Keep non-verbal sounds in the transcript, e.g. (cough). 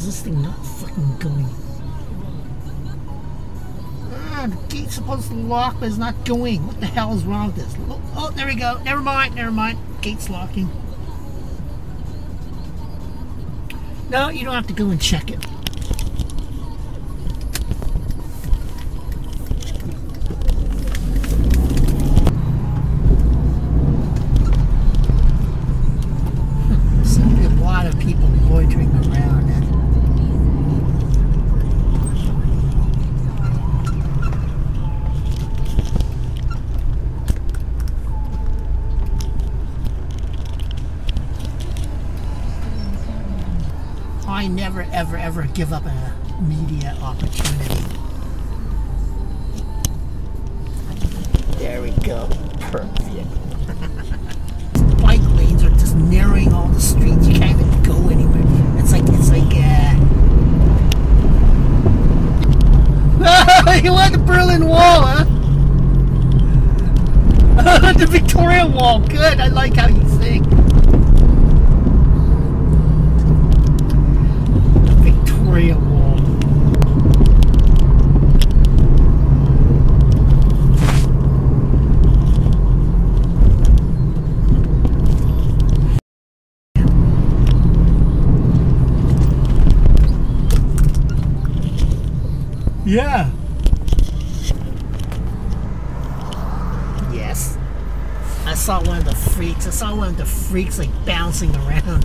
thing not fucking going? Ah, the gate's supposed to lock, but it's not going. What the hell is wrong with this? Oh, oh there we go. Never mind, never mind. Gate's locking. No, you don't have to go and check it. Seems to be a lot of people loitering around. I never, ever, ever give up a media opportunity. There we go. Perfect. (laughs) Bike lanes are just narrowing all the streets. You can't even go anywhere. It's like it's like uh (laughs) You want the Berlin Wall, huh? (laughs) the Victoria Wall. Good. I like how you think. Victoria Wall. Yeah. Yes. I saw one of the freaks. I saw one of the freaks like bouncing around.